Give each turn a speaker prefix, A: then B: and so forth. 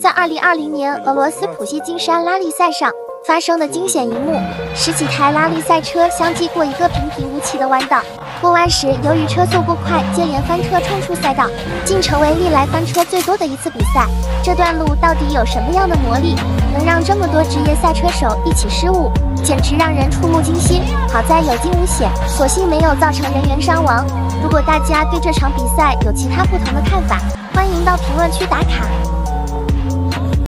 A: 在二零二零年俄罗斯普希金山拉力赛上发生的惊险一幕十几台拉力赛车相继过一个平平无奇的弯道。过弯时由于车速过快接连翻车冲出赛道竟成为历来翻车最多的一次比赛。这段路到底有什么样的魔力能让这么多职业赛车手一起失误？简直让人触目惊心。好在有惊无险所幸没有造成人员伤亡。如果大家对这场比赛有其他不同的看法欢迎到评论区打卡。